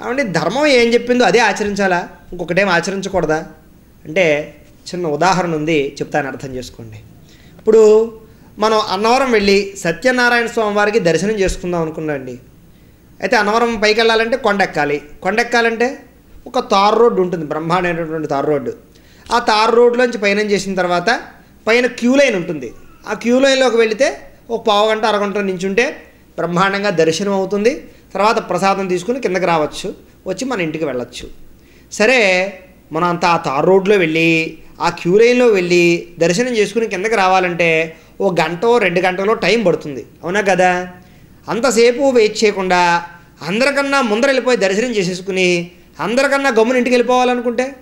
కాబట్టి ధర్మం ఏం చెప్పిందో అదే ఆచరించాలా? ఇంకొకటేం ఆచరించకూడదా? అంటే చిన్న ఉదాహరణ ఉంది చెప్తాను అర్థం చేసుకోండి. ఇప్పుడు మనం అన్నవరం వెళ్ళి సత్యనారాయణ స్వామి వారికి దర్శనం చేసుకుందాం అనుకున్నాండి. అయితే అన్నవరం పైకి వెళ్ళాలంటే కొండెక్కాలి. కొండెక్కాలంటే ఒక తారు రోడ్డు ఉంటుంది బ్రహ్మాండమైనటువంటి తారు రోడ్డు. ఆ తారు రోడ్లోంచి పయనం చేసిన తర్వాత పైన క్యూ లైన్ ఉంటుంది. ఆ క్యూ లైన్లోకి వెళితే ఒక పావు గంట అరగంట నించుంటే బ్రహ్మాండంగా దర్శనం అవుతుంది. తర్వాత ప్రసాదం తీసుకుని కిందకి రావచ్చు వచ్చి మన ఇంటికి వెళ్ళొచ్చు. సరే మనం అంతా ఆ తార్ రోడ్లో వెళ్ళి ఆ క్యూ లైన్లో వెళ్ళి దర్శనం చేసుకుని కిందకి రావాలంటే ఓ గంట రెండు గంటలో టైం పడుతుంది. అవునా కదా? అంతసేపు వెయిట్ చేయకుండా అందరికన్నా ముందర వెళ్ళిపోయి దర్శనం చేసేసుకుని అందరికన్నా గమ్మున ఇంటికి వెళ్ళిపోవాలనుకుంటే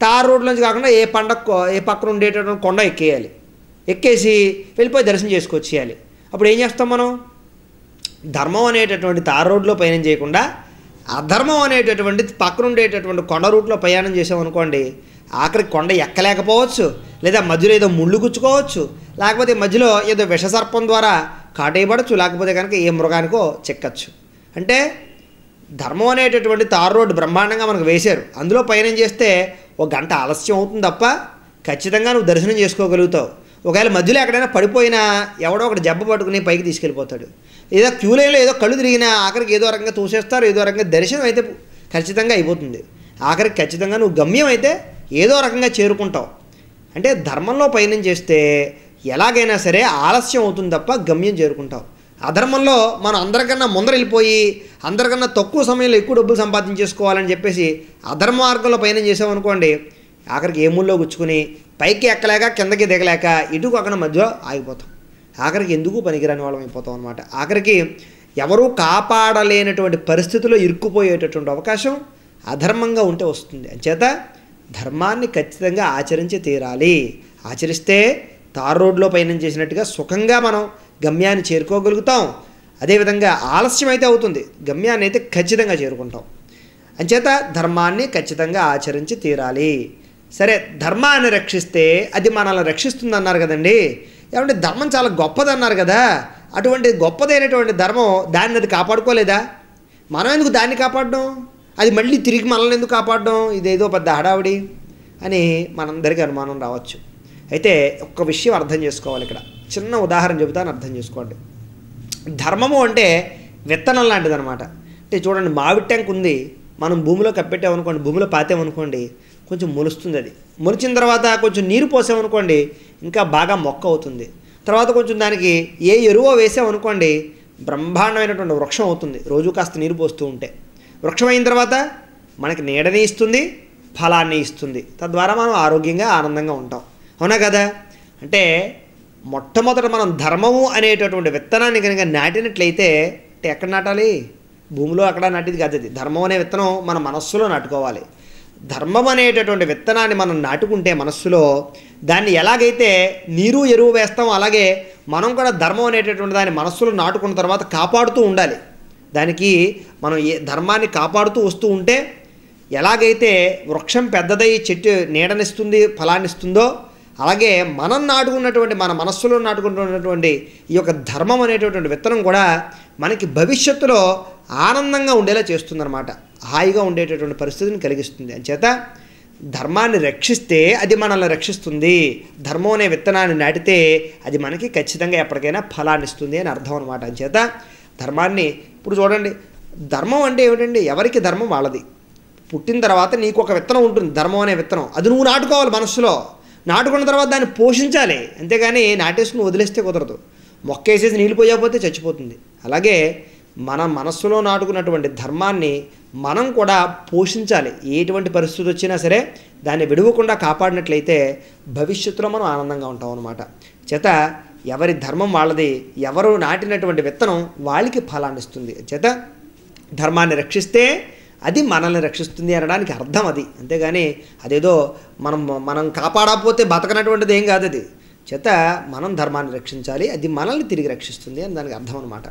తార్ రోడ్లోంచి కాకుండా ఏ పండగ ఏ పక్కన ఉండేటటువంటి కొండ ఎక్కేయాలి. ఎక్కేసి వెళ్ళిపోయి దర్శనం చేసుకొచ్చేయాలి. అప్పుడు ఏం చేస్తాం మనం? ధర్మం అనేటటువంటి తార్ రోడ్లో పయనం చేయకుండా అధర్మం అనేటటువంటి పక్కన ఉండేటటువంటి కొండ రూట్లో ప్రయాణం చేసామనుకోండి ఆఖరికి కొండ ఎక్కలేకపోవచ్చు లేదా మధ్యలో ఏదో ముళ్ళు గుచ్చుకోవచ్చు లేకపోతే మధ్యలో ఏదో విషసర్పం ద్వారా కాటేయబడచ్చు లేకపోతే కనుక ఏ మృగానికో చెక్కచ్చు. అంటే ధర్మం అనేటటువంటి తార్ రోడ్డు బ్రహ్మాండంగా మనకు వేశారు. అందులో పయనం చేస్తే ఒక గంట ఆలస్యం అవుతుంది తప్ప ఖచ్చితంగా నువ్వు దర్శనం చేసుకోగలుగుతావు. ఒకవేళ మధ్యలో ఎక్కడైనా పడిపోయినా ఎవడో ఒకటి జబ్బ పట్టుకుని పైకి తీసుకెళ్ళిపోతాడు. ఏదో క్యూ లైన్లో ఏదో కళ్ళు తిరిగినా ఆఖరికి ఏదో రకంగా తోసేస్తారు ఏదో రకంగా దర్శనం అయితే ఖచ్చితంగా అయిపోతుంది. ఆఖరికి ఖచ్చితంగా నువ్వు గమ్యం అయితే ఏదో రకంగా చేరుకుంటావు. అంటే ధర్మంలో పయనం చేస్తే ఎలాగైనా సరే ఆలస్యం అవుతుంది తప్ప గమ్యం చేరుకుంటావు. అధర్మంలో మనం అందరికన్నా ముందర వెళ్ళిపోయి అందరికన్నా తక్కువ సమయంలో ఎక్కువ డబ్బులు సంపాదించేసుకోవాలని చెప్పేసి అధర్మ మార్గంలో పయనం చేసామనుకోండి ఆఖరికి ఏముల్లో గుచ్చుకుని పైకి ఎక్కలేక కిందకి దిగలేక ఇటు అక్కడ మధ్యలో ఆగిపోతాం. ఆఖరికి ఎందుకు పనికిరాని వాళ్ళం అయిపోతాం అనమాట ఆఖరికి ఎవరూ కాపాడలేనటువంటి పరిస్థితిలో ఇరుక్కుపోయేటటువంటి అవకాశం అధర్మంగా ఉంటే వస్తుంది. అంచేత ధర్మాన్ని ఖచ్చితంగా ఆచరించి తీరాలి. ఆచరిస్తే తార్ రోడ్లో పయనం చేసినట్టుగా సుఖంగా మనం గమ్యాన్ని చేరుకోగలుగుతాం. అదేవిధంగా ఆలస్యం అయితే అవుతుంది. గమ్యాన్ని అయితే ఖచ్చితంగా చేరుకుంటాం. అంచేత ధర్మాన్ని ఖచ్చితంగా ఆచరించి తీరాలి. సరే ధర్మాన్ని రక్షిస్తే అది మనల్ని రక్షిస్తుంది అన్నారు కదండి. ఏమంటే ధర్మం చాలా గొప్పదన్నారు కదా. అటువంటి గొప్పదైనటువంటి ధర్మం దాన్ని అది కాపాడుకోలేదా? మనం ఎందుకు దాన్ని కాపాడడం? అది మళ్ళీ తిరిగి మనల్ని ఎందుకు కాపాడడం? ఇదేదో పెద్ద హడావిడి అని మనందరికీ అనుమానం రావచ్చు. అయితే ఒక్క విషయం అర్థం చేసుకోవాలి ఇక్కడ. చిన్న ఉదాహరణ చెబుతాను అర్థం చేసుకోండి. ధర్మము అంటే విత్తనం లాంటిది అనమాట అంటే చూడండి మామిడి ట్యాంక్ ఉంది. మనం భూమిలో కప్పెట్టామనుకోండి భూమిలో పాతామనుకోండి కొంచెం మొలుస్తుంది అది. మొలిచిన తర్వాత కొంచెం నీరు పోసామనుకోండి ఇంకా బాగా మొక్క అవుతుంది. తర్వాత కొంచెం దానికి ఏ ఎరువో వేసామనుకోండి బ్రహ్మాండమైనటువంటి వృక్షం అవుతుంది. రోజు కాస్త నీరు పోస్తూ ఉంటే. వృక్షం అయిన తర్వాత మనకి నీడని ఇస్తుంది ఫలాన్ని ఇస్తుంది. తద్వారా మనం ఆరోగ్యంగా ఆనందంగా ఉంటాం. అవునా కదా? అంటే మొట్టమొదట మనం ధర్మము అనేటటువంటి విత్తనాన్ని కనుక నాటినట్లయితే అంటే ఎక్కడ నాటాలి? భూమిలో అక్కడ నాటిది కాదు అది. ధర్మం అనే విత్తనం మన మనస్సులో నాటుకోవాలి. ధర్మం అనేటటువంటి విత్తనాన్ని మనం నాటుకుంటే మనస్సులో దాన్ని ఎలాగైతే నీరు ఎరువు వేస్తామో అలాగే మనం కూడా ధర్మం అనేటటువంటి దాన్ని మనస్సులో నాటుకున్న తర్వాత కాపాడుతూ ఉండాలి. దానికి మనం ఏ ధర్మాన్ని కాపాడుతూ వస్తూ ఉంటే ఎలాగైతే వృక్షం పెద్దదై చెట్టు నీడనిస్తుంది ఫలాన్నిస్తుందో అలాగే మనం నాటుకున్నటువంటి మన మనస్సులో నాటుకుంటున్నటువంటి ఈ యొక్క ధర్మం అనేటటువంటి విత్తనం కూడా మనకి భవిష్యత్తులో ఆనందంగా ఉండేలా చేస్తుందన్నమాట. హాయిగా ఉండేటటువంటి పరిస్థితిని కలిగిస్తుంది. అంచేత ధర్మాన్ని రక్షిస్తే అది మనల్ని రక్షిస్తుంది. ధర్మం అనే విత్తనాన్ని నాటితే అది మనకి ఖచ్చితంగా ఎప్పటికైనా ఫలాన్ని ఇస్తుంది అని అర్థం అనమాట అంచేత ధర్మాన్ని ఇప్పుడు చూడండి ధర్మం అంటే ఏమిటండి? ఎవరికి ధర్మం వాళ్ళది? పుట్టిన తర్వాత నీకు ఒక విత్తనం ఉంటుంది ధర్మం అనే విత్తనం. అది నువ్వు నాటుకోవాలి మనస్సులో. నాటుకున్న తర్వాత దాన్ని పోషించాలి. అంతేగాని నాటేసుకుని వదిలేస్తే కుదరదు. మొక్క వేసేసి నీళ్ళు పోయకపోతే చచ్చిపోతుంది. అలాగే మన మనస్సులో నాటుకున్నటువంటి ధర్మాన్ని మనం కూడా పోషించాలి. ఎటువంటి పరిస్థితి వచ్చినా సరే దాన్ని విడవకుండా కాపాడినట్లయితే భవిష్యత్తులో మనం ఆనందంగా ఉంటాం అనమాట చేత ఎవరి ధర్మం వాళ్ళది ఎవరు నాటినటువంటి విత్తనం వాళ్ళకి ఫలాన్ని ఇస్తుంది. చేత ధర్మాన్ని రక్షిస్తే అది మనల్ని రక్షిస్తుంది అనడానికి అర్థం అది. అంతేగాని అదేదో మనం మనం కాపాడకపోతే బతకనటువంటిది ఏం కాదు అది. చేత మనం ధర్మాన్ని రక్షించాలి అది మనల్ని తిరిగి రక్షిస్తుంది అని దానికి అర్థం అనమాట